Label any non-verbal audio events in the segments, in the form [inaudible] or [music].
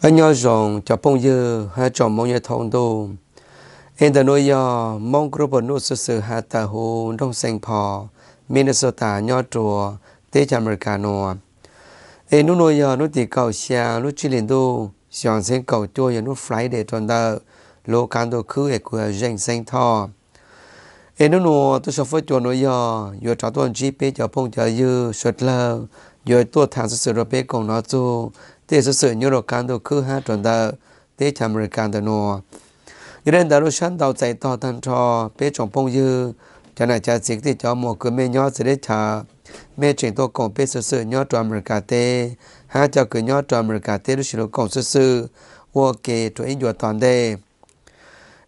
anh nhau rằng cho phong dư hai chồng mong nhớ thông đô. Anh ta nói do mong group nút sự sự hạ ta hồ đông sen phò, Minnesota nhau chùa tế cho Americano em nút nói do nút thì cầu xa nút chỉ liền đô sáng sen cầu chua giờ nút Friday tuần đó lô can đồ khứ ở của dân sinh thọ Anh nút nói tôi sẽ phải chọn nói do giờ cho tôi GP cho phong cho dư xuất lờ giờ tôi thằng sự sự rồi bé cùng nó tu thế sự sự như là can đồ cứ ha tuần đó tế cho đồ nó như nên đã lúc sáng đầu chạy to thân cho bé chồng phong dư cho nên cha dịch thì cho một cứ mẹ nhớ sẽ để cha, mẹ chuyển tôi cùng bé sự sự nhỏ cho cả tê ha cho cái nhỏ cho cả tê lúc sự cùng sự sự ok cho anh vừa toàn đề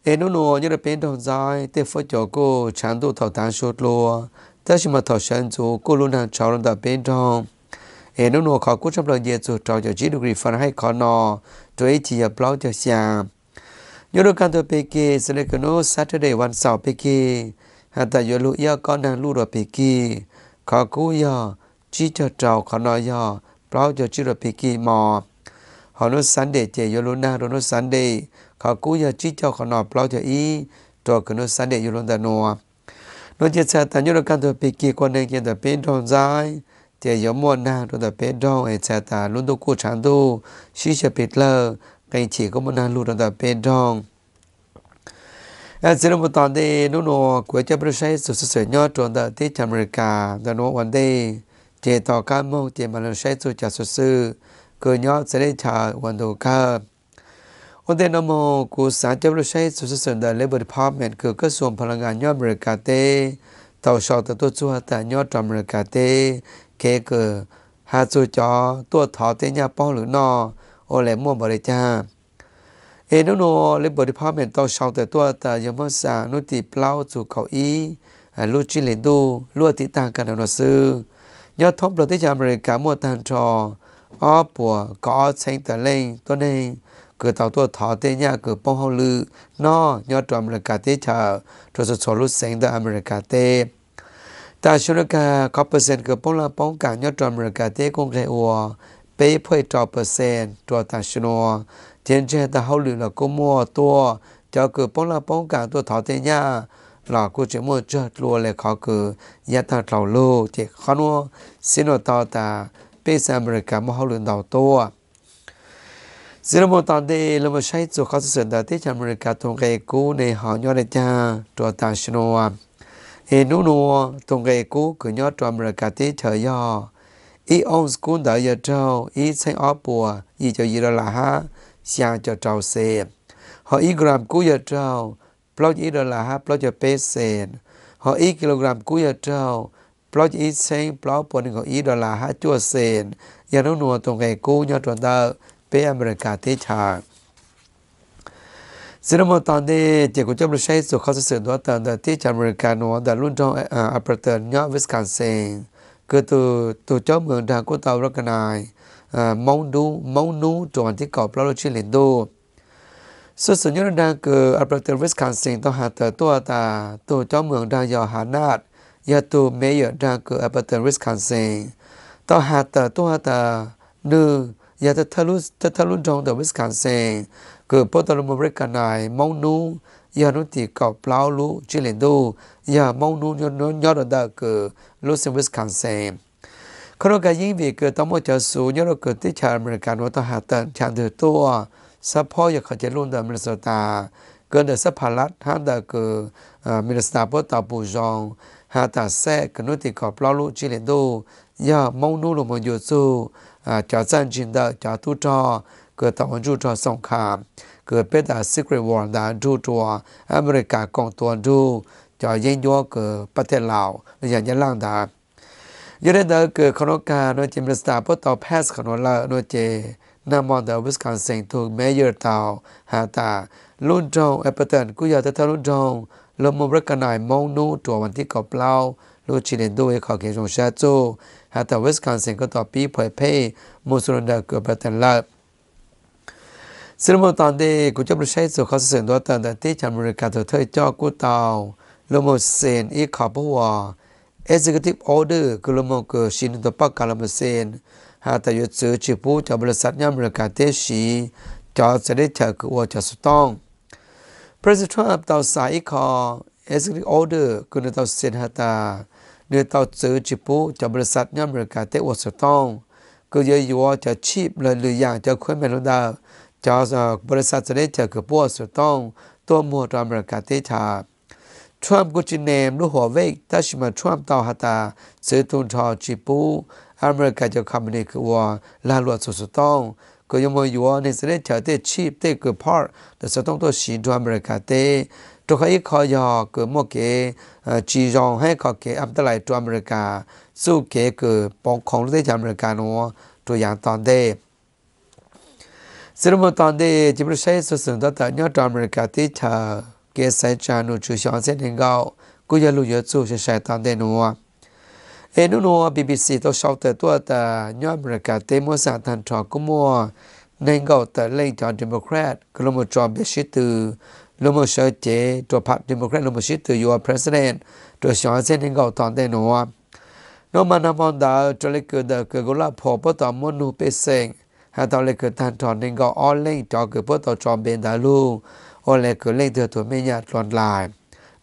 em nó nó như là bên đồng dài tê phơi cho cô chẳng đủ thầu tán suốt lúa tất nhiên mà thầu sáng chú cô luôn hàng cháu lên bên trong em nó nó khó cú trong lần gì chú cháu cho chỉ được refund hay khó nọ cho ấy chỉ là blog cho xem nhớ được căn tôi bê kê sẽ lấy cái nó Saturdayวันเสาร์bê kê hà ta nhớ lúc yêu con đang lưu rồi bê kê khó cú yêu chỉ cho cháu khó nói yêu blog cho chỉ rồi bê kê mò họ nó Sunday chế nhớ lúc nào nó Sunday khó cú yêu chỉ cho khó nói blog cho ý cho cái nó Sunday nhớ lúc đó nó nó chỉ sẽ ta nhớ được căn tôi bê kê quan nên kiện ta bên trong dài thì yếu mua na đồ tập bé đâu ai chả ta luôn đâu cố chán đâu xí chả biết lơ cái chỉ có một na luôn đồ tập bé đâu à giờ một tuần đi nô nô của cha bác sĩ sửa sửa nhau trộn tập tết chả mệt cả giờ nô vấn đề chỉ tỏ cam mông chỉ mà lần sĩ sửa chả sửa sư cứ nhau sẽ đi chờ vấn đồ cả ông tên nô mô của xã cha bác sĩ sửa sửa đời phẩm Department cứ cơ sở phần ngàn nhau mệt cả tê tàu sọt tàu tua chua tại nhau trộn mệt cả tê เคเกอหาสูจอตัวถอเตียนยาป้องหรือนอโอเลมม่วงบริจาเอโนโนเลบริพาเมนต้องชองแต่ตัวแต่ยมสานุติเปล่าสู่เขาอีลูจิเลนดูลวดติต่างกันนซื้อยอดทบประเทศอเมริกามัวตันชออ้อปัวก็เชงแต่เล่งตัวเองเกิดต่อตัวถอเตียนยาเกิดป้องหขาลือนอยอดตัวอเมริกาเตชาทศชลุเซงแต่วอเมริกาเต ta cho nó cả có percent cứ bông là bông cả nhớ tròn rồi cả thế cũng cái ủa bé phơi trò percent trò ta cho nó. Trên trên ta hậu lử là cô mua tua, cho cứ bông là bông cả tua thọ thế nha. Là cô chỉ mua cho luôn là khó cứ nhà ta trầu lô thì khó nó xin nó to ta bé sang cả mua hậu lử đầu tua. Xin một tuần đây là một sai chỗ khó sử dụng tới America thùng cái cũ này họ nhớ để cha trò ta cho nó sino nu nu tung gai ku ku nyo nhớ trò America ti chờ yo ý ông school đã giờ trâu, ý sinh ở bùa, ý cho yi la là ha xia cho trâu se họ ý gram cú giờ trâu, plot ý đó là ha plot cho bê sen họ ý kilogram cú giờ trâu, plot ý sinh plot bùa ko ý đó là ha chua sen giờ nu nu tung gai cú nyo tròn da pe America ti chả Xin mô tàn đi, chỉ có chấm được xây dù khó sự đó tàn đã tiết chạm rừng cả nó đã luôn trong à, à, Alberton nhỏ Wisconsin. Cứ từ từ chỗ mượn đàn của tàu rất này. Mong đu, mong nú trong tí cọp lao chi liền đu. Sự sự nhớ đàn cứ Alberton Wisconsin tao hạ tờ tua tà, từ chỗ mượn đàn dò hà nát. Giờ từ mayor đàn cứ Alberton Wisconsin. Tao hạ tờ tua tà, nữ, giờ từ thơ luôn trong tờ Wisconsin. ตัวตาตัวเจ้าเมืองดังยอหานาดยาตัวเมย์ดังคืออัปเตอร์วิสคอนซินต้องหาแต่ตัวตาหนึ่งยาจะทะลุจะทะลุจงแต่วิสคอนซินคือพอตอนมาบ เกิดต่อนจูจอสงครามเกิดเป็นดาซิกเรวอร์ดานจูจัวอเมริกากองตัวจูจอเย็นยัวเกิดประเทศลาวและอย่างยันล่างดายูเรเดอเกิดขนมการโนจิมรสตาพต่อแพสขนมลาโนเจนามอนเดอร์วิสคอนซินถูกเมเยอร์ตาวฮาตาลุนจงเอเปเตนกุยาเตทารุนจงลมมรักนายมองนูตัววันที่กบเล่าลูชิเลนด้วยขอเขียนชงชาโจฮาตาวิสคอนซินก็ต่อปีเผยเพ่มูสุรันดาเกิดประเทศลา ซึ่งโมตอนเดกูจะไม่ใชัสุขาเสริมตัวตันแต่ที่ฉันบริการตัวเธอจอกูเตาลมเซนอีขอบวเอ Executive Order คือลมก็ชินตัวปักกาลมเซนหาแต่ยุดซื้อชิบูจากบริษัทย่ำบริการเตชีจอจะได้เธอคือว่าจะสุดต้อง President Trump ต่อสายคอ Executive Order คือเนต่อเซนหาตาเนื้อตาซื้อชิบูจากบริษัทย่ำบริการเตอวสุดต้องก็เยอะยู่ว่าจะชีพเลยหรืออย่างจะคุ้มไม่รู้ได้ จะบริษัทจะได้เจอกับพวกสุดต้องตัวมัวรามรกาเตชาทรัมกุจินเนมลูหัวเวกทัชมาทรัมตาฮัตาเสือตุนทอจิปูอเมริกาจะคำนี้คือว่าลาลวดสุดสุดต้องก็ยังมอยู่ในเสด็จเฉยเตชีพเตกือพอร์แต่สต้องตัวสินตัวอเมริกาเตตัวเขาอีกคอยอเกือมเกจีรองให้ขอเกอัมตไลตัวอเมริกาสู้เกเกือปองของประเทอเมริกาเนาะตัวอย่างตอนเด Sino mo tande jibro shay su sun da ta nyo to America ti cha ke sai cha nu chu shon se ning gao ku ya lu ye chu she shay tande nu wa. E BBC to shau te tu ta nyo America te mo sa tan cho ku mo ning gao ta lei cho Democrat ku lo mo cho be shi tu lo mo shay che to pat Democrat lo mo shi tu your president to shon se ning gao tande nu wa. No manamon da to le ku da ku gola po po ta mo nu pe sing ha tao lấy cái thằng tròn nên gọi on lên cho cái bớt tàu tròn bên đã luôn on lấy cái lên thừa tuổi mấy nhà tròn lại.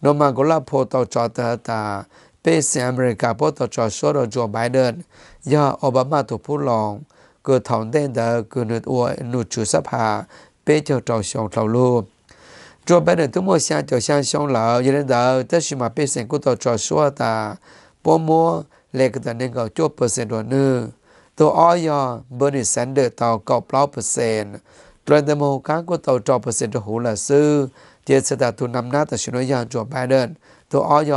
Nó mà có là phô tàu cho ta ta PC America bớt tàu cho số đồ Joe Biden. Do Obama thủ phú lòng cứ thòng tên đã cứ nửa uo nửa chủ sắp hà, bê cho tròn xong thầu luôn Joe Biden tôi mua xe cho xe xong lợ cho nên đó tất nhiên mà xe của tàu cho số ta bố mua lấy cái thằng nên gọi Joe Biden đồ nữa ตัวอ้อยเบอร์นิสแซนเดอร์ต่วก็เปล่าเปอร์เซ็นต์ตรันเดโมค้างก็ต่อจอเปอร์เซ็นต์หูละซื้อเจสตาตุนำหน้าแต่ชนยานจวบไบเดนตัวอ้อย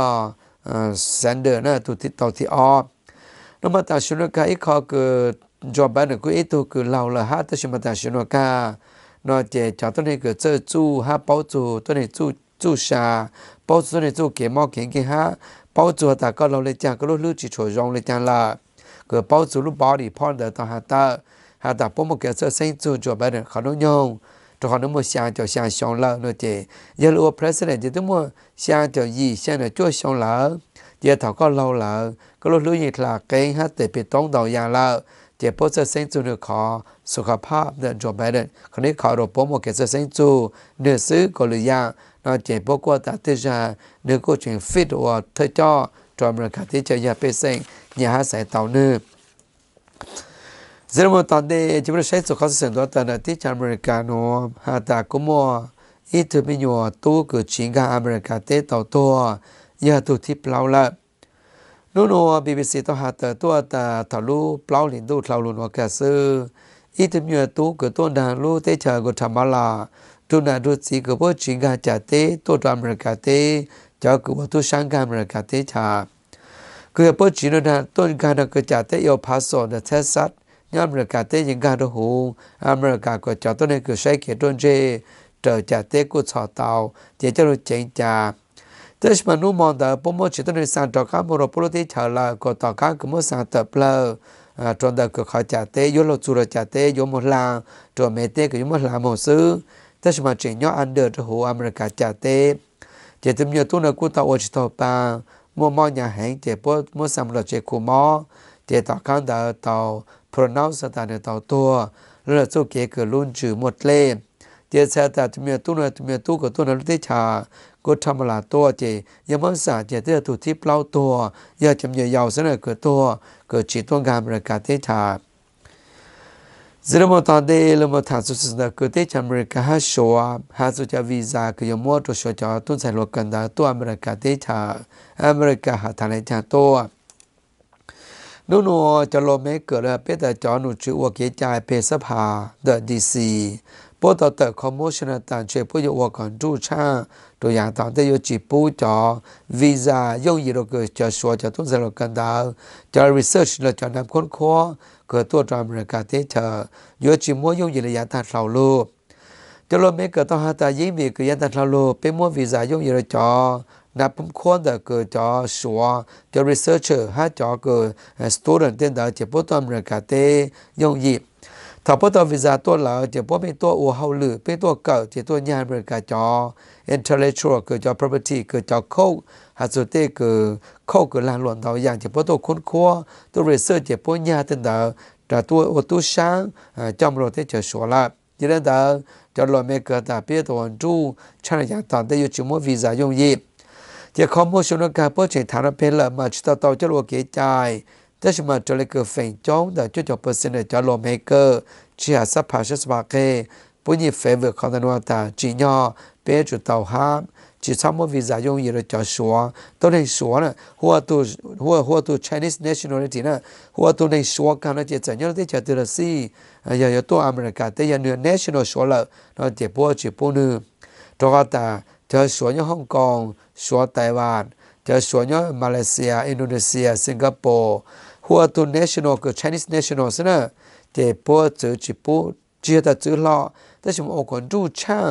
แซนเดอร์น่ะตัวที่ต่วที่อ้อนั่มาต่ชนกาอีกข้อคือจอไบเดนก็อีตัวคือเราละฮะแต่ชนมาต่ชนกานอเจจากตัวนี้เกิดเจอจู้ฮะเป้าจูตัวนี้จู้จู้ชาเป้าตัวนี้จู้เกี่ยมอเกี่ยงเกี่ยฮะเป้าจูแต่ก็เราเลยจ้างก็รู้ลื้อจีโฉยองเลยจ้างละ 个包子路包里胖的他还打还打不么给这身子做白的可能用。都可能么想叫想想了那的，一路 president 就这么想叫以现在做想了，也头个老了，个路路一啦，跟他特别当导演了。这不是新竹的考，苏克帕的做白人，可能考到保姆给是新竹，那是个路样，那这不过大地上能够全 fit 我特教。 tu tiếp lâu là nó nó BBC tao hà ta tu ta thảo lu lâu liền tu thảo lu nó cả sư ít thứ bây giờ tu cứ tu đàn lu tế chờ của thầm là tu na tu chỉ cứ bố chính cả trả tế tu cho America tế cho cứ bố tu sang cả America tế trả cứ bố chỉ nó đàn tu cả nó cứ trả tế yêu passport để test sát ยอมรกาเตยิงกาดูหูอเมริกาก็จอตัวนี้คือใช้เขียนต้นเจเจอจากเตกุชอเตาเ จจะรู้เจงจาแต่สมันุมองแต่ปุ่มจิตในสันตอข้ามรปุโรติชาลาก็ต่อข้ามก็มุ่งสันตเปล่าจนแต่ก็เขาจากเตยโลจูรจากเตยมลาตัวเมเตก็ยมลาหมดซื้อแต่สมัยจริงยออันเดอร์หูอเมริกาจากเต เจตุมีตุนกุตาโอชิตปามัวมอยาแหงเจปวมัวสำหรับเจคุมอเจตอข้างดาเตา pronounce ตาเนตาตัวเลือดสู้เกเกิดรุ่นจือหมดเล่เจเสตจตุมีตุนตุมีตุกับตุนรุติชาก็ทำลาตัวเจยามสาเจเตถูกที่เปล่าตัว ยาจำเยยาวเสนอเกิดตัว เกิดจิตต้องการประกาศเตชา america te cha america ha ta ne cha to นู่นจะลมไม่เกิดเลยเป็นแต่จอหนูชื่อว่าเกี่ยจเป็นสภาเดอะดีซีปต่อแต่คอมมูชันต่างช่วยผู้อยู่ว่าก่อนจูชาตัวอย่างต่างแต่อยู่จีปูจอวีซ่าย่งยีเรเกิดจะชัวจะต้องเสร็จกันดาวจะรีเสิร์ชเราจะนำค้นคว้า เกิดตัวจอมรากาเตเธอยู่จีมัวย่งยีระยะทางเราลูกจะลมไม่เกิดต้องหาตายิ่งมีคือยันทางเราลูกเป็นมัววีซ่าย่งยีระจอ na pum khuôn da ke cho shuo cho researcher ha cho ke student den da che potom ra ka te yong yi thọ bố tàu visa tua lỡ chỉ bố bên tua u hậu lử bên tua cỡ chỉ tua nhà bên cả cho intellectual cái cho property cái cho khâu hạt số tê cái khâu cái làm luận tàu dạng chỉ bố tua khôn khua tua research chỉ bố nhà tên đó trả tu ô tu sáng trong rồi thế chờ số lại chỉ nên đó cho lo mẹ cờ ta biết tổ anh chú chẳng là dạng toàn đây chỉ muốn visa dùng gì chỉ không mô số nó cả bố chuyện thằng nó bên là mà chỉ tao tàu cho lo kế trái thế mà cho lấy cái phèn chống để cho cho person để cho lo mẹ cờ chỉ là sắp phá sắp kê bố nhị phê vượt khó khăn ta chỉ nhỏ bé chủ tàu ham chỉ sau một visa dùng gì rồi cho số tôi nên số nè hoa tu hoa hoa tu Chinese nationality nè hoa tu nên số cái nó chỉ chỉ nhớ tới chỉ từ là si giờ giờ tôi America tới giờ nữa national số là nó chỉ bố chỉ bố nữa đó ta cho số như Hong Kong số Đài Loan cho số như Malaysia Indonesia Singapore hoa tu national cái Chinese national nè chỉ bố chỉ chỉ bố chia ta chữ lo ta chúng ô còn du cha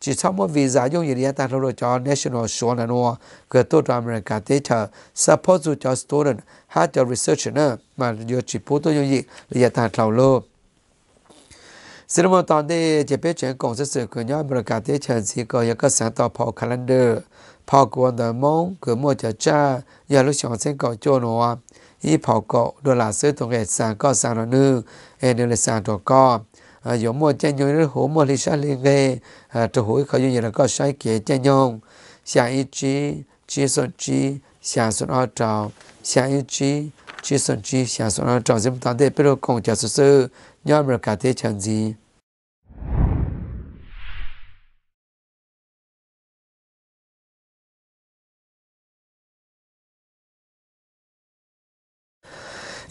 chỉ sau một vì giá dùng gì ta rồi cho national show là nó cái tổ đoàn mình cả thế thờ support cho student hát cho research nữa mà giờ chỉ phụ tôi dùng gì là ta thầu luôn xin mời toàn thể chế biết chuyện cùng sự sự của nhau mình cả thế thờ chỉ có những cái sáng tạo Paul calendar Paul của đời mong của một cha cha giờ lúc sáng sẽ có cho nó ý Paul cậu đôi là sự tổng hệ sáng có sáng nó nương em là sáng tổ con à giống một chân nhung rất hổ một lý sa liên ghê à tôi hỏi khó như là có sai kế chân nhung. Xa ý chí chí son chí xa son ở trào. Xa ý chí chí son chí xa son ở trào. Dùm tàn đề bê rô công cho sư sư. Nhóm ra cả thế chẳng gì.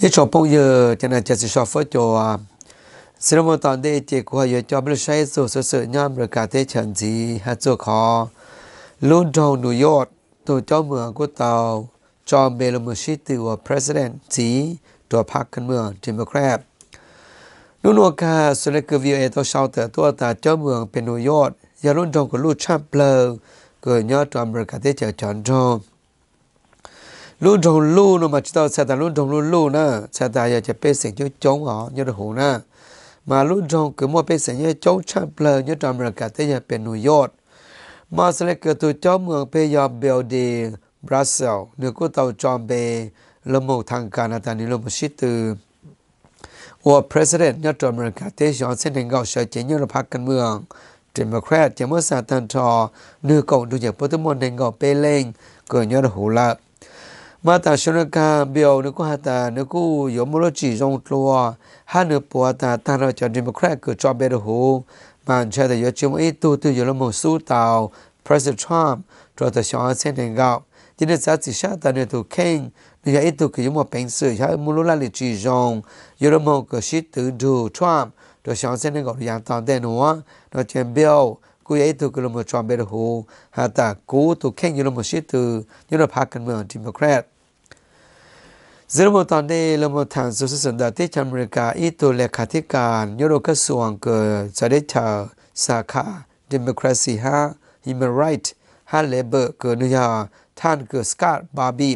Ít chỗ bông giờ cho nên chỉ sẽ phớt cho à, xin mời toàn đây chỉ của họ cho biết sai số số sự nhóm rồi cả thế trận gì hay chỗ khó luôn trong New York tôi cho mượn của tàu cho bê là một sĩ tử của president chỉ tổ park căn mượn Democrat lúc nào cả số lệ cứ việc tôi sau tới tôi ta cho mượn bên New York giờ luôn trong của lúc Trump lờ của nhớ trong rồi cả thế trận chọn trong luôn trong luôn mà chỉ tao sẽ ta luôn trong luôn luôn nè sẽ ta giờจะเป็นสิ่งที่จงอ๋อ มาลุจงเกิดมัวเป็นเสียงเจ้าช่างเปลือยยอดจำระกาเแต่ยเป็นนุยอดมาสเลเกิดตัวเจ้าเมืองเปยอมเบลเดงบราซลเนื้อกู้เตาจอมเบละโมทางการนาตานิลมชิตือว่าประธานยอดจอมระกาเแต่ยอนเส้นดึงเงาเฉยเจียนพักกันเมืองเดมแครตจะเมื่อซาตันทอเนื้อกงดูอย่างพุทธมนต์เงาเปเลงเกิดยอดหูละ mata shonaka bio nuku hata nuku yomorochi zong tloa hanu puata tara cha democrat ko chobe ho man cha de yochim e tu tu yolomo su tao president trump to the shang sen den ga tin za chi sha ta ne tu king ni ya e tu ki yomo pen su ya mulola li chi zong yolomo ko shi tu du trump to shang sen den ga ya ta den wa no chen bio กูยัยตัวกุลมชอมเบรหูหาตากูตัวแข่งยุลมชิตัวยุลพักกันเมืองดิโมแครตเรื่องตอนนี้เรามาทางสุสานดาที่อเมริกาอีตัวเลขาธิการยุโรปกระทรวงเกิดจะได้ชาวสาขา Democracy ห้ามเมอร์ไรท์ฮันเลเบอร์เกิดนุยาท่านเกิดสกาดบาร์บี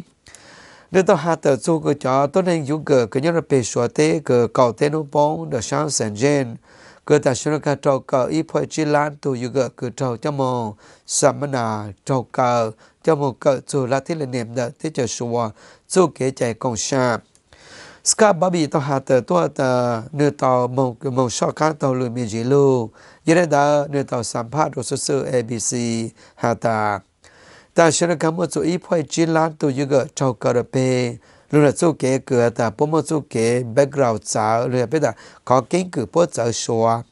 เรื่องต่อหาเตอร์จูเกิดจอต้นเองยุเกิดเกิดยุโรปเปชัวเต้เกิดเก่าเตนุปงเดอะชานเซนเจน ก็แต่ชนกาตอกเกาอีพอจิลานตัวอยู่ก็คือเท่าจะมองสัมมนาตอกเกาจะมองเกาจูละที่เลเนมเดที่จะชัวสู้เกใจกองชาสกาบบีต่อหาเตตัวเตเนื้อต่อมองมองชอการต่อลุยมีจิลูยันดาเนื้อต่อสัมภาษณ์รสเซอร์เอบีซีหาตาแต่ชนกามจุอีพอจิลานตัวอยู่ก็เท่ากับเป lu na zo ge ge ta po mo zo ge background za lu pe da ko kin ge po za shuo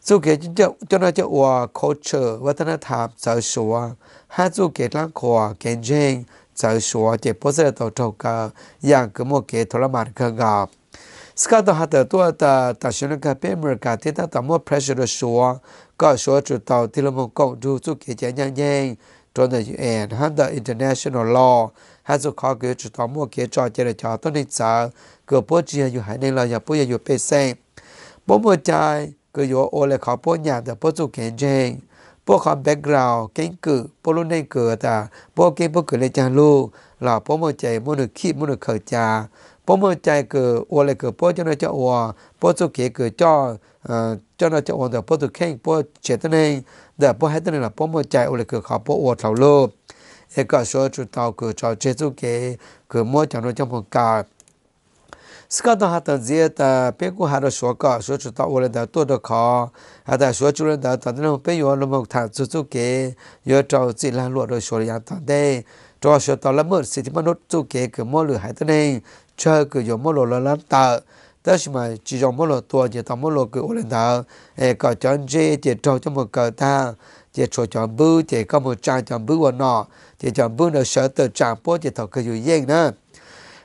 做给就就那叫我 culture วัฒนธรรมจะชัวให้做给ร่างขวาเก่งจริง giờ số chỉ bớt sẽ tàu trâu cả yang cái một cái thằng mà cái gặp ska đó hạt tua ta ta xin cái bên mà cái thì ta tao một pressure số có số chủ tàu thì là một công du chủ cái chuyện nhanh nhanh trong đó UN hắn đã international law hắn sẽ có cái chủ tàu một cái trò chơi cho tôi nên sợ cái bớt chỉ là hai nên là nhà bớt là bê sen bớt một trái cái yếu ô lại khó bớt nhà để bớt chủ kiến tranh พวกเขาแบ็กกราวด์เก่งกือพวกรุ่นในเกิดแต่พวกเก่งพวกเกิดเลยจางลูกหล่อพวกมันใจมันนึกคิดมันนึกเขิดจาพวกมันใจเกิดอวอะไรเกิดพวกเจ้าหน้าที่อวพวกสุเกเกิดจ้อเอ่อเจ้าหน้าที่อวแต่พวกตัวเข่งพวกเจตนาแต่พวกให้ตัวนึงล่ะพวกมันใจอวอะไรเกิดเขาพวกอวเท่าโลก 一个说就到个找这组给个莫讲着讲不干。ska ta ha ta zia ta pe ku ha ra sho ka sho chu ta wala da to da kha ha da sho chu da ta na pe yo lo mo tha chu chu ke yo ta chi la lo ro sho ya ta de to sho ta la mo si ti ma thì chu ke ke mo lu ha ta ne cha ke yo mo lo la la ta ta shi ma chi yo mo lo to je ta mo lo ke wala da e ka chan je je to cho mo ka ta je cho chan bu je ka mo cha chan bưu vào no ที่จะบุญเอาเสตจางปวดที่ถอดก็อยู่เย่งนะ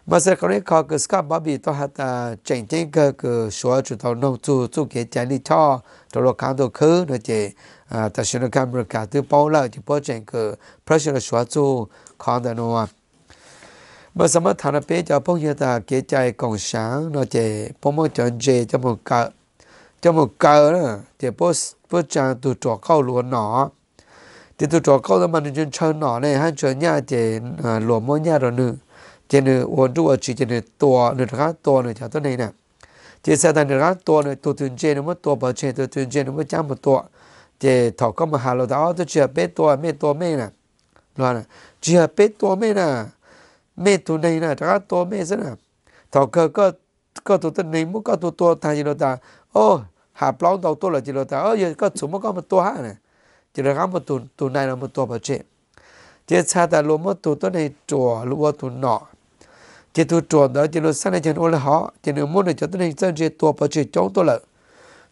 มาเสกเรื่องเขาคือสกับบอบบี้ต่อหัตาเจงเจงก็คือสวยจุดเอาน้องจู่จู่เกจานี่ช่อตัวละครตัวคือนะเจอ่าแต่ชนกันบริการที่ป้อเล่าที่ป้องเจงก็พระชนสวยจู่ของแต่นัวมาสมัครฐานเปจะพงยตาเกใจกองช้างนะเจพงมจันเจจมูกเะจมูกเกลเนะเจป้อป้อจางตัวจ่อเข้าหลวนหนอ thì tôi cho câu đó mà nó chân chơi nọ này hay chơi nhà thì lúa mua nhà rồi nữa thì nữa uống rượu chỉ thì nữa tua nữa khác tua nữa chả tôi này nè thì sẽ thành nữa khác tua nữa tôi tuyên chơi nó mất tua bảo chơi tôi tuyên chơi nó mất chăm một tua thì thọ có mà hà lô đó tôi chưa biết tua mấy tua mấy nè rồi nè chưa biết tua mấy nè mẹ tu này nè chắc to mẹ thế nè thọ cơ cơ cơ tôi tên này muốn cơ tôi to thay gì đó ta ô hà bao đầu tôi là gì đó ta ô giờ cơ chúng có một to ha nè chỉ là một tu tu này là một to bao chế chỉ cha ta luôn một tu to này chùa luôn tu nọ. Chỉ tu chùa đó, chỉ là sáng nay chỉ là là họ. Chỉ là muốn để cho tên này chân chỉ to bao chế chống tôi là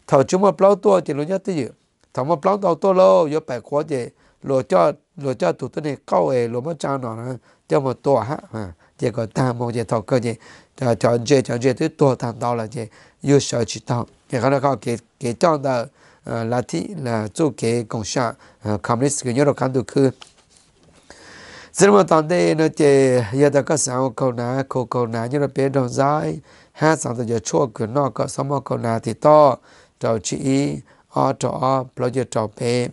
thọ chúng mà bao to chỉ là nhất cái gì. Thọ mà bao đầu to lâu giờ bảy khóa gì? Lo cho lo cho tụi tôi này câu ấy lo mà cha nó cho một tổ ha à, chỉ có ta một chỉ thọ cơ chỉ cho cho chơi cho chơi tổ thằng đó là chỉ yêu sợ chỉ tao chỉ có nó cái cái trong đó là thị là chỗ kế cộng sản communist cái nhớ đó cán được cứ rất mà tạm đây nó chỉ giờ ta có sáu câu nào câu câu nào, nhớ là bên đồng giải ha sáu từ giờ chua cửa nọ có sáu mươi câu nào thì to trò chỉ ở chỗ, bây giờ trò bé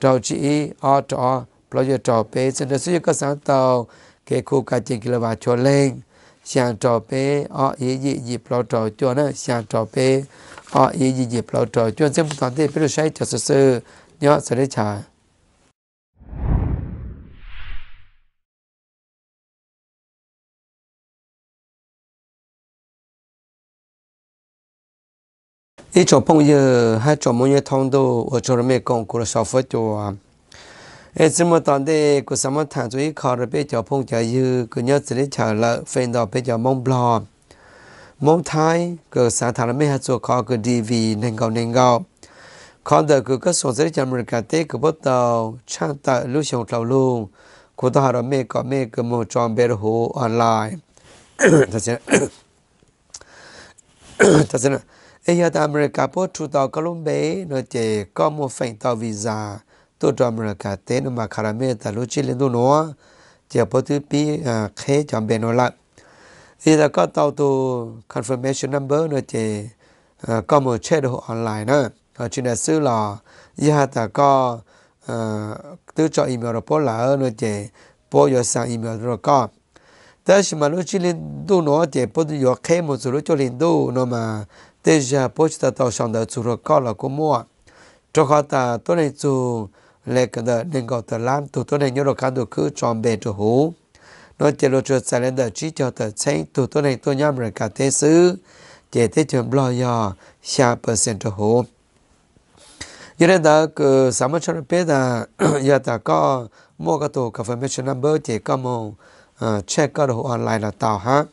trò chỉ ở chỗ, bây giờ trò bé xin được suy có sáng tàu cái khu cả trên kia là bà cho lên sang trò bé ở ý gì gì giờ trò cho nó sang trò bé họ ý gì dịp lâu trò cho xem toàn thể biết được sai cho sơ sơ nhớ sẽ để trả. Ý, chỗ phong giờ hai chỗ mỗi thông đồ ở chỗ mấy công của sáu phút cho ấy chỉ một tuần đây của sáu mươi tháng rồi khó rồi bây giờ phong giờ như cứ nhớ chỉ chờ lợi phèn đó bây giờ mong blo mong thái cứ sáng tháng mấy hai chỗ khó đi DV nên gạo nên gạo. Khó được cơ cái số giới trong America tết cơ bắt đầu trang tại lúc xong trâu luôn của tôi hỏi mấy có mấy cái một tròn bê hồ online. [coughs] Thật sự [coughs] thật sự ấy ở America bố chủ tàu Colombia nó chỉ có một phần tàu visa tôi cho America tên mà khá là mê tại lúc chỉ lên nó chỉ bố thứ bi à, khé chọn bên nó lại thì là có tàu tu confirmation number nữa chị ờ, có một chế độ online nữa ở trên đại sứ là giờ ta có ờ, tự cho email rồi report là ở nữa chị bố giờ sang email rồi có. Thế thì mà lúc chỉ lên du nó chị bố giờ khi một số lúc cho lên du nó mà thế giờ bố ta tàu sang đầu chủ rồi có là có mua. Cho họ ta tôi này chủ lệ cái đó nên gọi là làm tụ tôi này nhớ được cái đó cứ chọn bề cho hú nó chỉ lo cho xài lên đời chỉ cho tờ xanh tụ tôi này tôi nhắm rồi cả thế sư chỉ thế chuyện lo ya xa percent cho hồ như thế đó cứ sáu mươi trăm bé là [clears throat] giờ ta có mua cái tổ confirmation number chỉ có một check cái đồ online là tàu ha.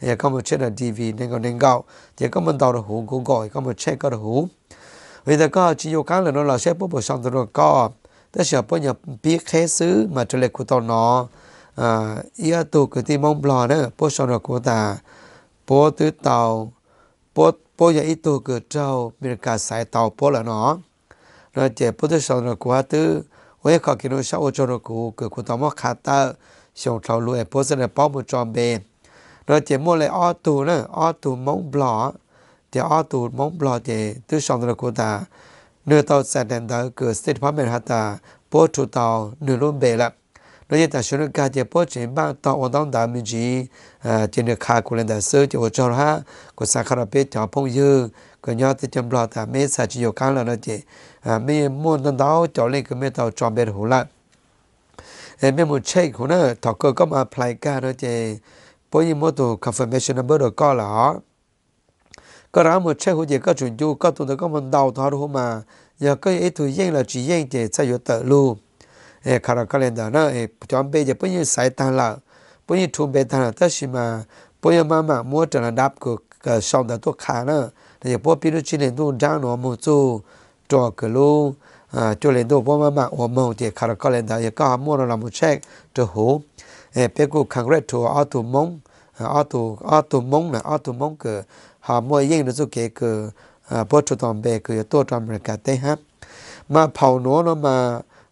Giờ có một check là DV nên còn nên gạo chỉ có một tàu là hồ cũng gọi có một check cái đồ hũ bây giờ có chỉ yêu cái là nó là xếp bố bổ xong rồi có tất cả bây giờ biết thế xứ mà trở lại của tàu nó. เอียตุกที่มองปลอเนอะโปชนกูตาโปตือเตาโปโปยาอิตุเกิดเจ้ามีการสายเตาโปละเนาะเราจะบพุทธชนกูตือเวยขอกินชาโอชนกูเกิดคุตอมอคาตาชงเท่าลุยโปเสนป้อมจอมเบนเราจะมัวเลยอ้อตูเนอะอ้อตูมองปลอจะอ้อตูมองปลอเจตือชนกูตาเนื้อเตาแสดงเตาเกิดสติพระเมรหตาโปถูเตาเนื้อรุ่มเบละ bố là nó rồi giờ bố tứ xong rồi của tứ 我也考给侬小我做了股，个股他妈卡到小条路，不是来保姆装备。rồi chỉ mua lại ô tô nữa ô tô mong bò thì ô tô mong bò thì từ sau đó của ta nửa tàu sẽ đến đó cửa state department hạt ta bố chủ tàu nửa luôn bể lại rồi ta sử dụng cái bố chính ban tàu ở đông đảo mình chỉ trên được khai của lên đại sứ cho cho ha của sa khara bé cho phong dư của nhau thì chăm lo ta mấy sa chỉ có cái là nó chỉ mấy muốn đông đảo cho lên cái mấy tàu chọn bể hủ lại mấy một check của nó thọ cơ có mà apply cái đó chỉ ပေါ်ရင်မတော့ confirmation number တော့ကောလာ có ra một chế hồ gì có chuẩn du có tụ được có một đầu thọ đâu mà giờ có ít tuổi yên là chỉ yên thì sẽ có tự luôn ê khá là cái lên đó nó ê cho bây giờ bao nhiêu sai tăng là bao nhiêu thu bê tăng là tất nhiên mà bao nhiêu mà mà mua trở là đáp của cái sau đó tôi khá nữa thì bao nhiêu lúc chỉ nên tôi trang nó một chút cho cái luôn à cho lên tôi bao mà mà ở mông thì khá là cái lên đó giờ có mua nó làm một check cho hú ê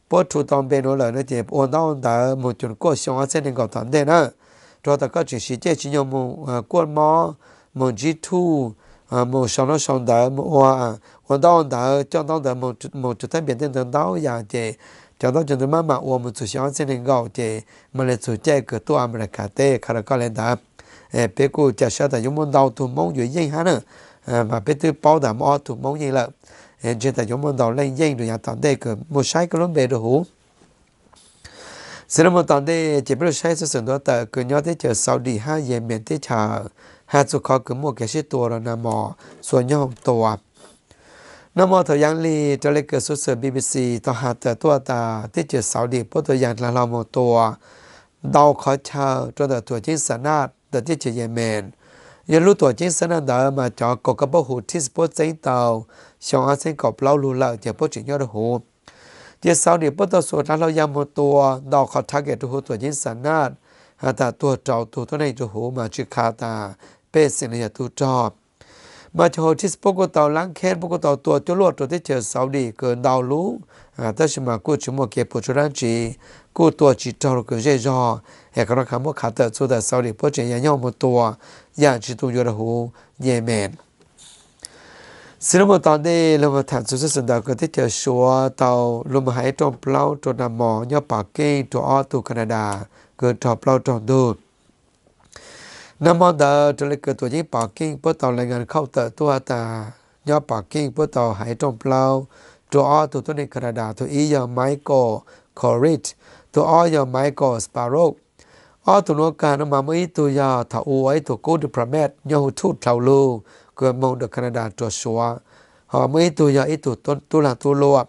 不出当兵的人呢，就我当大目前各乡啊，才能够团队呢。做大家全世界金有某呃国贸、某基础啊、某上了上大某啊，我当大讲到的某某就在缅甸的老爷的，讲到就是妈妈，我们做乡才能够的，没来做这个都还没来干的，看到高领导。哎，别个介绍的有么老土，某有印象呢？呃，把别都包的毛土某人了。gente yo mon dau len yen ya ta de ke mo shai ke lon be de hu se lo mo ta de che pro shai se se do ta ke nyo te che saudi ha ye men te cha ha zu kho ke mo ke she to ra na mo so nyo to wa นมอถยังลีจะเลเกิดสุดเสือบีบีซีต่อหาแต่ตัวตาที่เจอสาวดีพตัวอย่างละเราโมตัวเดาขอชาวจนแต่ตัวจิ้งสนาแต่ที่เจอเยเมนยังรู้ตัวจิ้งสนาเดามาจอกกระบหูที่สปอร์ตเซนเตา ชาวอาเซี生搞不老路了，就不重要的活。第三年不到说他老养么多，脑壳他给都好多人生า，啊，他多找多多那就好嘛，去卡他，นเรายา。มตัวดาวขัดธัมเกตหูโชวจอบมาโจที่สปกติลังแค้นปกติตัวจะรวดตัวที่เจอสาวดีเกินดาวรู้อาแต่ชิมากู้ชิมวเก็บปวดชรันจีกู้ตัวจิตจอรก็เจจอเอการักคำว่าขาดแต่สุดแต่สาวดีพวกเจียนย่อมตัวอย่างจิตตุยระหูเยเมน 是那么当呢，那么谈出า圣道哥的条说到，那么还装不老装那么要把给装奥到加拿大，个装不老装ร。那么的这里个ตัวนามอยอปากเก้ปักกิ่งเพื่อต่อรายงานเข้าเตะตัวตายอปักกิ่งเพื่อต่อหายจมเปล่าตัวอ้อตัวตัวในกระดาตัวอียอมไมโก่คอริตตัวอ้อยอมไมโกสปาโรกอ้อตัวนัวการนมาเมื่อตัวยาถ้าอวยตัวกูดุพระแม่ยอหูทูตเท่าลู chút cửa mong được Canada cho xóa họ mới tu giờ ít tu tôn tu là tu lô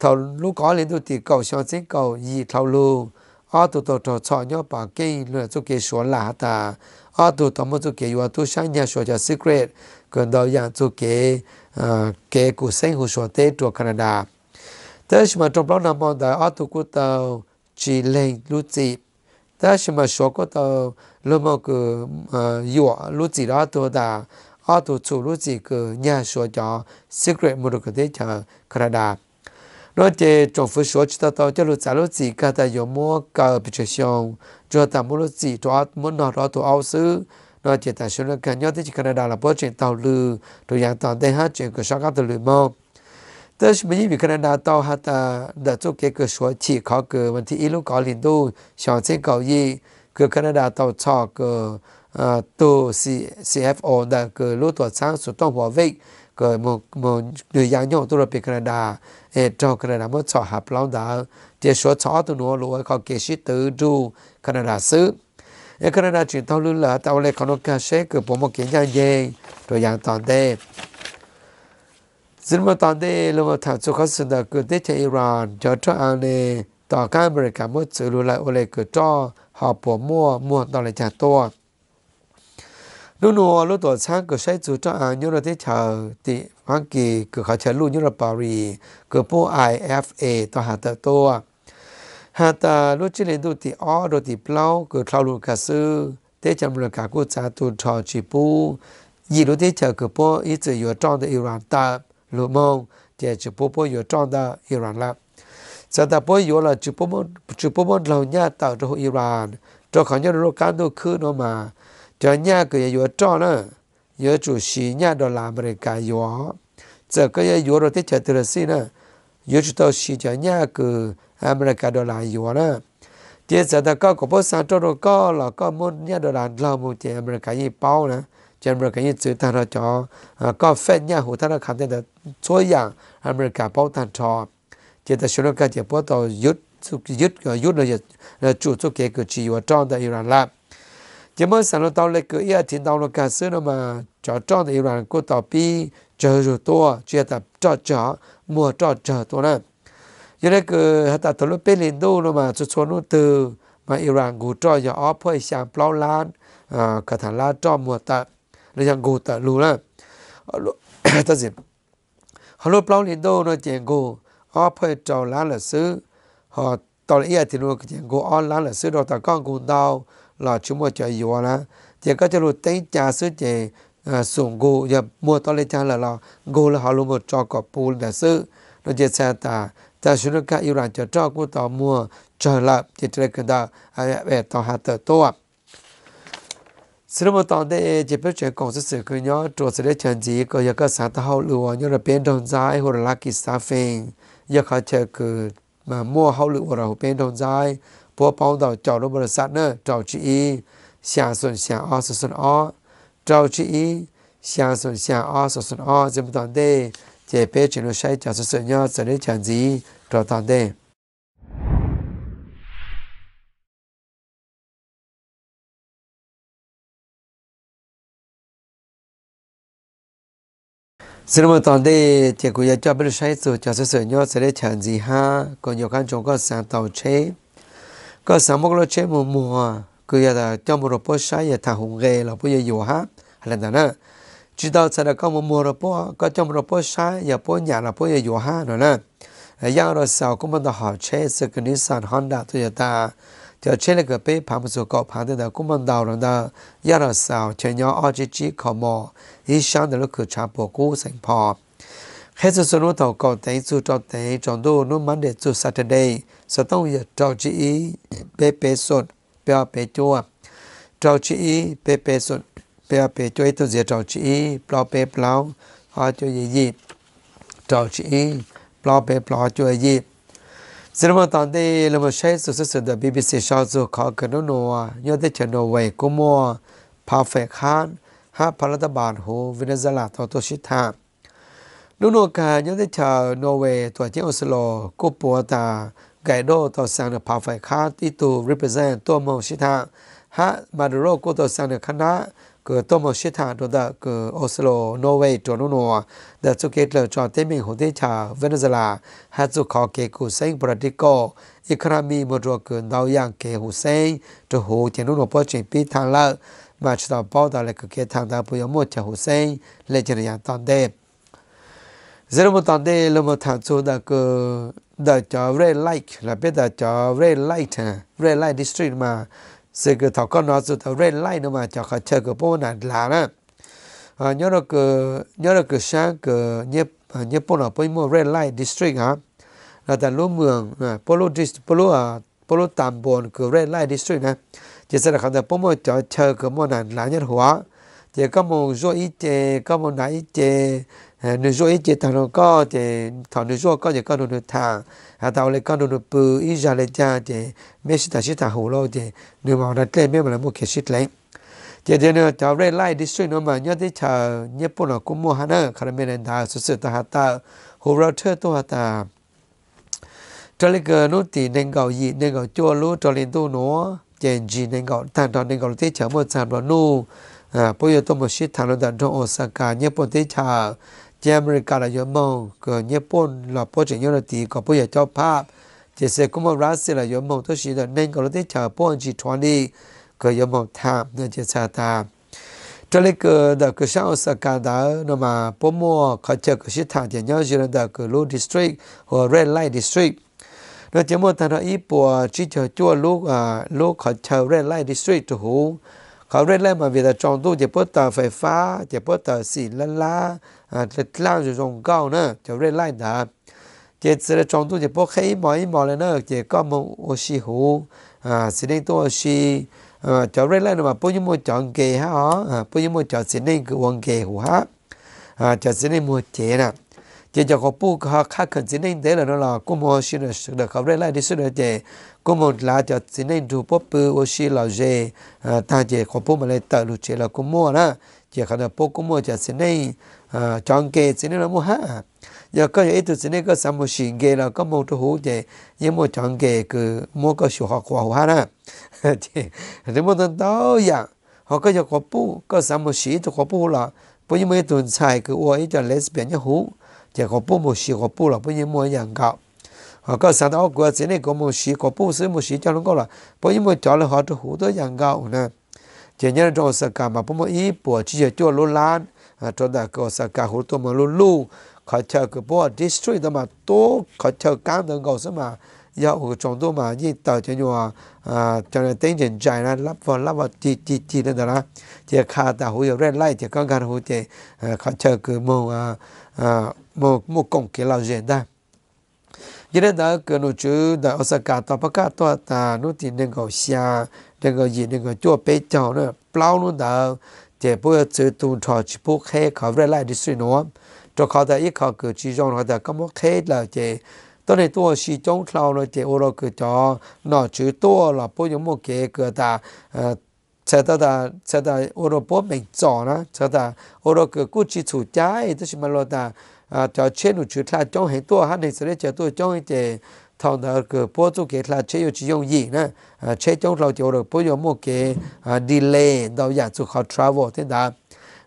thầu lúc có lên tu thì cầu xong chính cầu gì thầu lô ở tu tu tụ cho nhớ bảo kinh là cho cái xóa là ta. Ở tu tu tao muốn cho cái tu sáng nhà xóa cho secret. Còn đó dạng cho cái cái của sinh hồ xóa tết cho Canada. Thế mà trong đó nằm mong đại ở tu của tàu chỉ lên lúc gì thế mà số của tàu lúc mà cứ ờ, yếu lúc gì đó tu đã อตุสูรุสิเกือญาชัวจอสิกรมุรุกเดตจคราดาโนเจจงฟุชัวจิตโตเจรุจารุสิกาตยโมกาปิเชชงจวตามุรุสีตัวมุนนอรอตัวเอาซื้อนอเจตาชุนกันยอดที่แคนาดาลาบปเจนตาลือตัวอย่างตอนเด้ห้าเจนก็ชักกับตลือมองแต่ชมีมีคนาดาตอฮัตาเดาจุกเกกชัวที่เขาเกิดวันที่อีลูกอลินดูชองเซนเกาหลีเกิดคนาดาตอชอเกิด cho cái tổ CFO đã cử lúc tuổi sáng số tổng bảo vệ cử một một người dạng nhau tu là bị Canada e cho Canada mới cho hợp lòng đã. Thì số cho tu nói luôn có cái sĩ tự du Canada xứ. E Canada chuyển tàu lưu là tàu lấy con nó cá sấu cử bộ một kiến nhà gì rồi dạng toàn đây dân mà toàn đây là một thằng số khác sinh được cái đất Iran, cho cho anh này tao cái America mới xử lưu lại ở lại cái cho họ bộ mua mua tao lại trả to lúc nọ lúc tổ sáng cửa sai chủ cho anh nhớ là thế chờ thì hoàng kỳ cửa khảo chờ luôn nhớ là Paris cửa po IFA tòa hạ tờ to hạ tờ lúc chỉ lên đôi thì ó đôi thì plau cửa thao luôn cả sư thế chậm là cả quốc gia tu trò chỉ pu gì lúc thế chờ cửa po ít chữ vừa trong từ Iran ta lụa mông thì chữ po po vừa trong từ Iran là giờ ta po vừa là chữ po chữ po là nhà tạo cho Iran cho khảo nhớ là lúc cán đôi khứ nó mà 这两个月月涨了，有主席两到南边的月，这个月月了的这得了谁呢？有知道是这两个俺们看到南月了，第三的高个不上涨了高了，高么两到南老么的俺们看一包呢，咱们看一走他那叫啊高分两户他那看到的左样俺们看包他超，这的学生看见报道有有有有那些呃主做改革只有涨的有人了。Có trong đó Iran là 这 chỉ mới sáng nó tao lấy cái ý thì tao nó cả xưa nó mà cho cho thì là cô tao bi chờ rồi to chưa tập cho cho mua cho chờ to nè như thế cái hạt tao lúc bên lên đâu nó mà cho cho nó từ mà Iran ngủ cho giờ ở phải sang plau lan à cả thằng la cho mua ta rồi sang ngủ ta luôn nè ta gì họ lúc plau lên đâu nó chỉ ngủ ở phải cho lan là xứ họ tao lấy thì nó chỉ ngủ ở lan là xứ đó ta con ngủ đau là chúng mua cho yếu là chỉ có cho lúc tính cha xứ chỉ sủng gù giờ mua to lên cha là là gù là họ luôn một cho cọp bùn là xứ nó chỉ xe ta ta xuống nước cá yêu rằng cho cho của tao mua trở lại chỉ trở cái đó về tao hạt tờ to ạ sự mà tao đây chỉ biết chuyện công sự sự cứ nhớ trụ sự để chuyện gì có giờ có sáng tạo hậu lúa như là bên đồng dài hoặc là kỳ sa phèn giờ khó chơi cứ mà mua hậu lúa rồi bên đồng dài bố bao đầu chọn nó bớt sát nữa chọn chị xả xuân xả o xuân o chọn chị xả xuân xả o xuân o chỉ mà tao chỉ biết chuyện nó sai cho xuân nhớ sẽ để chân gì cho tao đây xin mời toàn đi thì cũng cho biết sai số cho sự sự nhớ sẽ để chẳng gì ha còn nhiều khán chúng có sáng tạo chế ก็สามกเราเชื่อมัวก็อย่าจอมรบใช้อย่าทาหงเกลเราพูดอย่าอยู่ฮะอะไรนั่นนะจุดดาวสระก็มัวมัวราพูดก็จอมรบใช้อย่าพูนย่าเราพูดอย่าอยู่ฮะนั่นนะย่างเราสาวก็มันต่อหาเชื่อสกุลนิสันฮอนด้าตัยตาจะเชื่อเลยก็ไปผ่านประสุการณ์ผ่านแต่ก็มันดาวรันดะย่างเราสาวเชื่อยออจิจิขโมยอีช่าเดี๋กวเราคือชาปกูสังพอ hết số số tàu còn thấy su cho thấy trong đó nó mang để su Saturday sau đó giờ trâu chỉ bê bê sốt bê bê chua trâu chỉ bê bê sốt bê bê chua tôi giờ trâu chỉ plau bê plau họ cho gì gì trâu chỉ plau bê plau cho gì Xin mời toàn đi là một số sự sự được BBC sau dù khó cái nó nô nhớ tới trận nô về của mua perfect han ha နုနောကာညောတဲ့ချာနော်ဝေตัวเจ้าสโลกปัวตาไกโดตัวสังนะพาไฟคาติตัว represent ตัวมองชิทาฮะมาดโรกตัวสังนะคณะก็ตัวมองชิทาตัวดะก็ออสโลนอร์เวย์ตัวนูนัวดะสุเกตเลจอเตมิงโฮเตชาเวเนซุเอลาฮะสุขอเกกูเซงปราติโกอีครามีมดรกนดาวยังเกหูเซงตัวโหเจนูนัวปอจิปีทางละมาชตาปอดาเลกเกทางดาปุยมดชาหูเซงเลเจริยาตอนเดบ giờ một tuần đây, là một thằng số đã có, đã cho red light là biết đã cho red light ha red light district mà. Sẽ cái thằng con nó số thằng red light nó mà cho họ chơi cái bộ này là nè à nhớ được cái nhớ được cái sáng cái nhếp ờ, nhếp bộ nào bây mua red light district ha là tại lúa mường polo district polo à polo tam bồn cái red light district nè chỉ sẽ là khẳng bộ mua cho chơi cái bộ này là nhất hóa chỉ có một số ít chế có một nãy ít chế nếu số ít chế thằng nó có thì thằng nếu số có thì con được thằng à tao lấy con được bự ít ra lấy cha thì mấy sự ta sẽ ta hồ lô thì nếu mà nó lên mấy mà là một cái sự lấy thì thế nữa tao lấy lại đi suy nó mà nhớ tới chờ nhớ bữa nó cũng mua hana khả năng mình đã sự sự ta hạt ta hồ ra chơi tôi hạt ta cho lấy cái nút thì nên gạo gì nên gạo chua lúa cho lên tôi nó chèn gì nên gọi thằng đó nên gọi thế chờ một sản vào nu à bây giờ tôi một shit thằng nó đặt trong Osaka nhé bọn thế chở chè America là giống mong cái nhé bọn là bọn chuyện như là tí có bây giờ cho Pháp chỉ sẽ có một Russia là giống mong tôi chỉ là nên gọi thế chở bọn chỉ thoáng đi cái giống mong tham nên chỉ sao ta cho nên cái đó cái sang Osaka đó nó mà bố mua khai chơi cái shit thằng thì nhớ chỉ là đó cái Blue District hoặc Red Light District nó chỉ một thằng nó ít bùa chỉ chờ chua lúc à lúc họ chờ red light district to hú họ red light mà vì là trong tu chỉ bớt tờ phải phá chỉ bớt tờ xì la la à cái lao rồi dùng cao nữa chờ red light đã chỉ là trong tu chỉ bớt khí mỏ ý mỏ lên nữa chỉ có một oxy hú à xí nên tu oxy à chờ red light mà bao nhiêu một chọn kề ha ó à bao nhiêu một chọn xí nên cái quần kề hú ha à chờ xí nên một chế nè chỉ cho có bu họ khác cần chỉ nên thế là nó là cũng mua xin được đượcเขาได้ไล่ที่สุดเลยเจก็มันลาจะchỉ nênดูปุ๊บปือว่าสิเราเจตาเจเขาปุ๊บมาเลยตัดลูเจเราก็มั่วนะเจเขาเนี่ยปุ๊บก็ có một là cho xin nên du bố bự ô xí là dê à, ta chỉ có bố mà lấy tờ lu chỉ là cũng mua đó. Chỉ khả năng bố cũng mua à, cho xin nên chọn kê xin nên là mua ha. Giờ có thể thứ xin nên có sắm một xịn kê là có một hũ vậy nhưng mà chọn kê cứ mua có sổ học quả hoa đó. [laughs] Thì nếu mà tụi đó vậy họ có cho có bố có sắm một xịn tụi có bố là, bố như mấy tuần xài cứ uống cho lesbian như hũ chỉ có bố một xịn có bố là bố như mua dạng gạo họ có sáng tạo của thế này có một sĩ có bố sĩ một sĩ cho nó có là bởi vì một cho là họ cho hỗ trợ dạng gạo nè chỉ nhớ trong sự cả mà bố một ý bùa chỉ cho lô lan cho đã có sự cả hỗ trợ mà lô lù họ chờ cái bố district đó mà tố họ chờ cán đơn gạo mà do ở trong đó mà như tờ cho nhau à cho nên tiếng trình chạy ra lắp vào lắp vào chỉ chỉ chỉ lên đó là chỉ khá ta hữu hiệu red light thì có gần hữu thì họ chờ cái mô à à mô mô công kia lao gì đây 老人的。因为那个奴主的奥斯卡到不卡多的奴的那个下那个以那个做背角呢，不老奴的，即不要走动潮去不开考 red light 的水喏，就考到一考个之中，考到咁么开了即。ตัวในตัวสีจงเราเราเจอเราเกิดจอหน่อจือตัวเราพยมโมเกเกิดตาเอ่อเสดตาเสดาโอโรปไม่จ่อนะเสดาโอโรเกิดกู้จีถูใจที่สิมาโลตาอ่าจะเช่นจือทลาจงให้ตัวฮันในสิเรจะตัวจงให้เจทองดา à cho chế nụ chú là trong hàng tua hắn này sẽ cho tôi trong chế thằng đó cử bố chú cái là chế chỉ dùng gì nè chế trong lâu chỗ được bố dùng một kế delay đâu giờ chú khó travel thế đó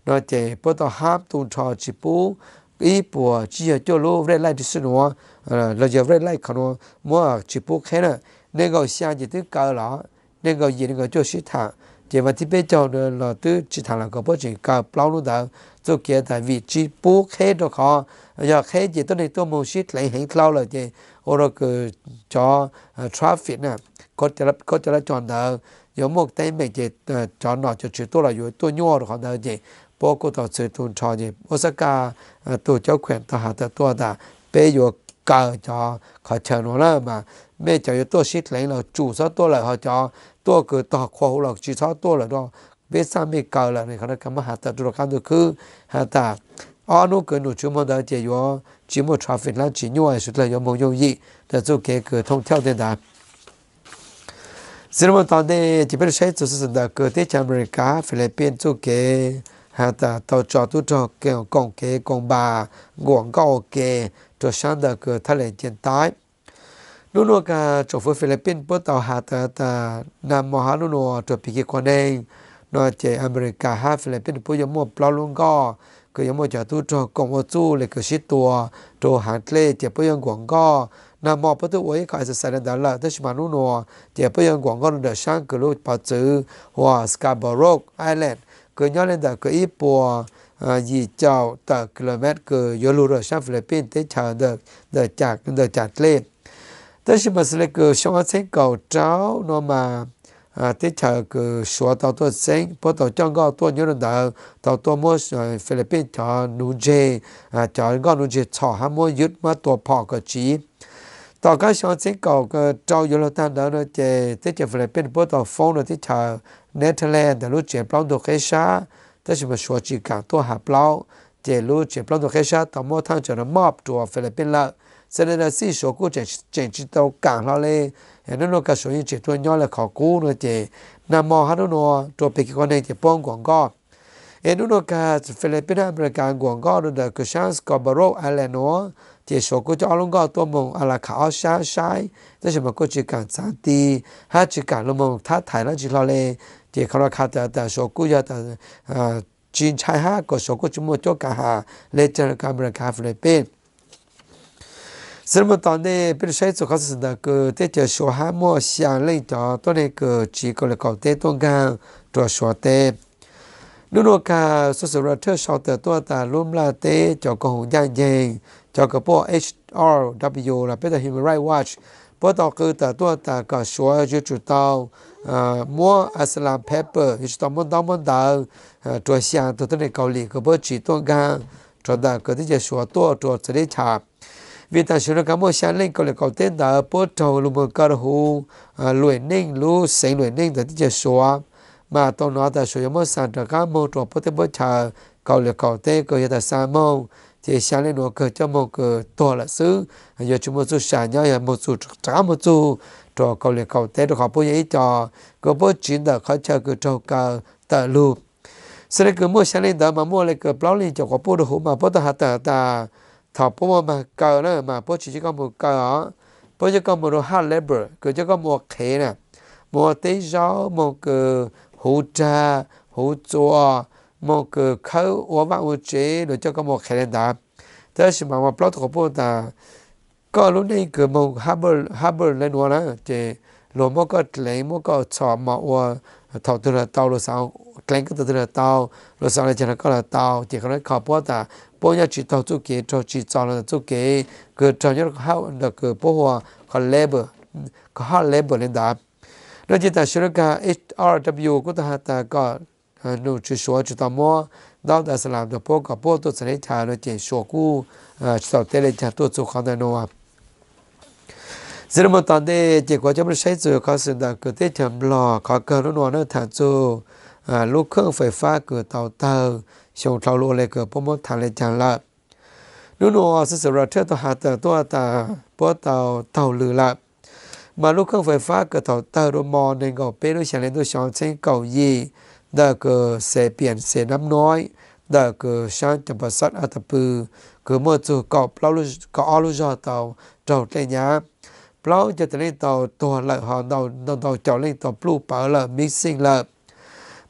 nói chế bố tao hấp tuôn trò chỉ bố ý bùa chỉ là cho lô red lại đi xin nó là giờ red light khăn nó mua chỉ bố khen nè nên gọi xe chỉ thứ cao lọ nên gọi gì nên gọi cho sĩ thằng chỉ mà tiếp bên cho là thứ chỉ thằng là có bố chỉ cao bao nhiêu đó cho kia tại vì chỉ bố khai đó khó. Giờ khai chỉ tôi này tôi muốn xịt lấy hàng lâu rồi thì ô đó cứ cho à, traffic nè. Có cho có cho chọn đó 有 một tay mình chỉ à, chọn nó cho chữ tôi là 有 tôi nhỏ rồi họ đỡ gì bố cô tao sử dụng cho gì Osaka à, tôi cho quyền tao hạt tao đã bây giờ cờ cho họ chờ nó là mà. Mẹ cho tôi xịt lấy là chủ số tôi là họ cho. Tôi cứ tỏ khổ là chỉ số tôi là đó. 베사미 가을라네 가나 까마 하타 들어간도 그 하타 아노 그노 주모다 제요 지모 트래픽란 지뇨아 슈라 요모요이 다조 개그 통跳된다 Zirma tante jibir shay tsusu sinda ke te chamirika Philippines tsu ke hata. Tau cho tu cho ke kong ke kong ba nguồn gao ke cho shanda ke thale jen tai. Nuno ka chofu Philippines po tau hata ta. Nam moha nuno cho piki kone nó chế America ha phải là bây giờ mua bao luôn go cứ mua cho tu cho cùng ô chú là cứ tua cho hàng lê chế bây giờ quảng go nà mò bắt tu ấy cái sự sai đó là tất bây giờ quảng go nó được sang cứ lúc Scarborough Island, cứ nhớ lên đó cứ ít bùa ờ, gì chào tờ km cứ giờ luôn rồi sang Philippines, tới chờ được được chặt được chặt lên. Tất cả mà sẽ cứ xong sẽ cầu cháu nó mà à tới chờ cứ số tàu tôi sinh bố tàu trong gò tôi nhớ được tàu tàu tôi mua Philippines cho nụ dê à cho gò nụ dê cho ham mua dứt mà tôi bỏ cái chỉ tàu cái xong sẽ cầu cái cháu yo lu tan đó nó chơi tới chờ Philippines bố tàu phone rồi tới chờ Netherlands lúc chơi bao đồ cái sao 但是么说起讲多还不老，这路这不老多开始，到末趟就能 mob 住菲律宾了。 sẽ nên là xí số của trẻ trẻ chỉ tàu cảng lo lên hiện nó nó cả số như trẻ tuổi nhỏ là khó cú nữa trẻ nam mò hát nó trộn bị cái con này trẻ bông quảng co hiện nó nó cả Philippines America quảng co nó được cái Scarborough Island nó chỉ số của cho luôn có tôi mong là khảo xa sai tức là mà cô chỉ cần sáng đi ha chỉ cần luôn mong thắt thái nó chỉ lo lên thì khảo là khảo từ từ số của giờ từ chín trái ha có số của chúng mua cho cả hà lên trên camera cà Philippines phê bên Sớm này cái mua này cái chỉ có là gang cả số số ra sau tế tôi ta luôn là tế cho cái hồng giang giang cho cái bộ HRW là bây giờ Human Rights Watch bộ tao cứ ta tôi ta cái số cho chủ tao mua aslam pepper thì chúng muốn đào muốn đào cho xiang tôi tôi cầu lì cái bộ chỉ tôi gan cho đã cái thứ số tôi cho sẽ đi chả vì ta sử dụng cái mua xiang lên cầu lì có tên đã bố trâu lu mua cơ hồ luyện ninh lu sinh luyện ninh cái chỉ xóa. Mà tôi nói ta sử dụng mua sản cho cái mô cho bố tên bố chả cầu lì có tên cái gì ta xa mô thì sáng lên nó cơ cho một cơ tổ là xứ. Giờ chúng một số sản nhau một số trả một số cho cầu liệt có tên được họ bố ấy cho có bố chín được khó chờ cơ trâu cơ tờ lù sau này cứ mua sáng lên đó mà mua lại cơ bao lên cho có bố được hú mà bố ta hạ tờ ta thọ bố mà cờ nữa mà bố chỉ có một cờ bố chỉ có một đồ hard labor cứ chỉ có một khế nè. Một tí gió một cái hú trà hỗ trợ một cái khâu ở vạn một chế rồi cho có một khả năng đó thế thì mà một plot của bố ta có lúc này cứ một harbor harbor lên hoa đó. Thì rồi một cái lấy một cái chọn mà ở thọ từ là tàu rồi sao lấy cái từ là tàu rồi sao lại cho nó có là tàu chỉ có nói khó bố ta bố nhà chỉ tàu chỗ kia cho chỉ cho là chỗ kia cứ cho nhớ how là cứ bố hòa có labor có hard labor lên đó rồi chỉ ta sửa cái HRW của ta ta có nụ chỉ số chỉ tàu mua đó là sẽ làm được bố có bố tôi sẽ lấy trả rồi chỉ số cũ chỉ tao tele trả tôi chụp khó được nữa giờ mà tao đây chỉ có cho mình xây dựng có sự là cái tết chậm lò có cơ nó nó nó thằng chú lúc không phải phá cửa tàu tàu xong tàu lúa lại cửa bộ mất thằng lại chẳng nếu nó sẽ ra tao hạt tao tôi ta bộ tàu tàu lừa lại mà lúc không phải phá cửa tàu tàu rồi mò nên gọi bé nó chẳng lên tôi chọn cầu gì đó cái sẽ biển sẽ năm nói đó cái sáng chậm bớt sát ở tập bự cái mưa chú cọp lâu lúc có ao lúc giờ tàu trâu lên nhà lâu cho tới tàu tua lại họ tàu tàu tàu trở lên tàu blue bảo là mixing là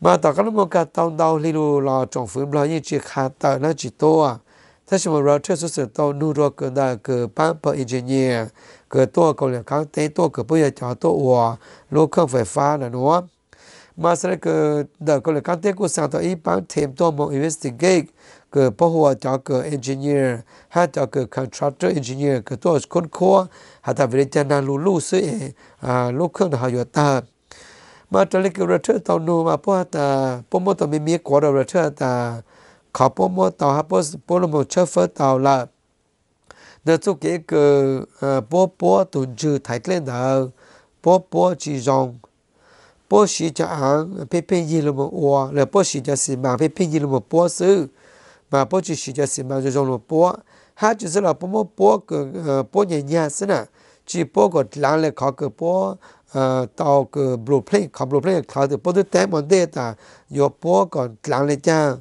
mà tàu cái một cái tao đau li lu lò trong phim là như chỉ khá tờ nó à. chỉ to thế nhưng mà rồi trước sự tao nu rồi cái đó cái bán bờ engineer. Cái to cái là kháng tế to cái bây giờ cho to hòa lô không phải phá là nữa mà sẽ cái đó cái là kháng tế của sang tàu ít bán thêm to một investigate. Cái bảo hộ cho cái engineer. Hay cho cái contractor engineer cái to con khoa hay ta về chân là lú lú sự à lô không được học ta mà cho nên cái rồi tàu nu mà bảo ta bảo mốt tàu mi mi quá rồi rồi ta. Khó bảo mốt tàu hay bảo bảo một chơi phơi tàu là nếu chú cái cái bảo bảo tuần trừ thái lên đó bảo bảo chỉ dùng bảo sĩ cho ăn phê phê gì là một hoa là bảo sĩ cho xí mà, phê phê gì là một bảo sư mà bảo chỉ sĩ cho xí mà cho dùng một bảo hai chỉ là bảo một bảo cái à, bảo nhẹ nhàng thế nào chỉ bảo cái làm lại khó cái bảo tàu cái blueprint khó blueprint khảo thì bắt đầu tem một đề ta có bảo còn làm lại cha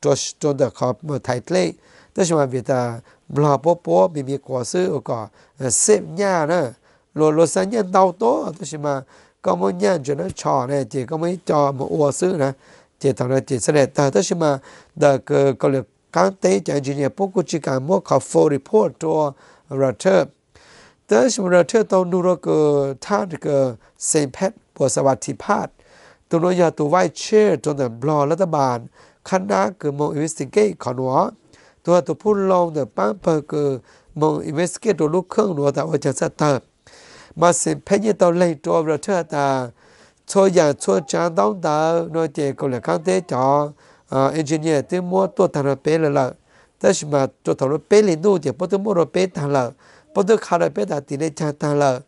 cho cho được khó mà thay lấy thế nhưng mà việc ta bla bảo bảo bị bị quá sư có xếp nhà nữa rồi rồi sang nhân đau tố thế nhưng mà có một nhân cho nó trò này chỉ có mấy trò một ô sự nữa chỉ thằng này chỉ sẽ để ta thế nhưng mà được có được các tế cho engineer bố cũng chỉ cần mua khẩu full report cho ต่สมมติเราเท่าตอนูรก็ท่是呢，这到เซ个他这个ปวดสวัสดิภาพตัวเรยาตัวไว้เชื่อจนแบบลอรัฐบาลคณะคือมองอินเวสติเกตขอนัวตัวตัวพูดลองแต่ปั้าเปิดคือมองอินเวสติเกตตัวลูกเครื่องหนัวแต่ว่าจะสตาร์มมาสิเพนยตัวเล่นตัวเราเชื่อตาช่วยอย่างช่วยจานต้องตาโนเจก็เลยข้างเตจอเอ็นจิเนียร์ที่มัวตัวทางเราเป๊ะเลยล่ะแต่สมาตัวทางเราเป๊ะเลยนู่นเดี๋ยวพอตัวมัวเราเป๊ะทางเรา podo khara pe da tile cha ta la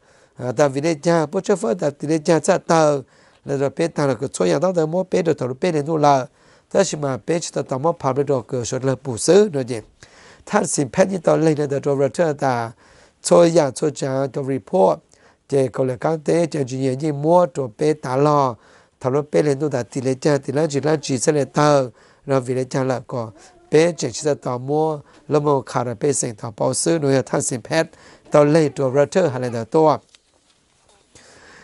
da vile cha po che fo da tile cha cha ta la ro pe ta la ko cho ya da da mo pe do to pe ne do la. Ta shi ma pe chi ta ta mo pa be do ko sho la pu se no je. Ta si pe ni to le da do ra ta da cho ya cho cha to report je ko le kan te je ji ye ji mo to pe ta la. Ta ro pe le do da tile cha tile ji la ji se le ta ro vile cha la ko. 被这些到么，那么卡的被生到保守，那要探险拍到累到热特还来得多啊。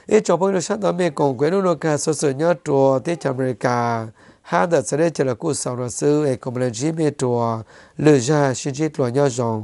哎，小朋友想到美国，关注那个说说要多在加美加。ဟာဒစရဲချလကုဆောင်ရဆဲကွန်မလဂျီမီတောလေဂျာရှိချစ်လောညောဇော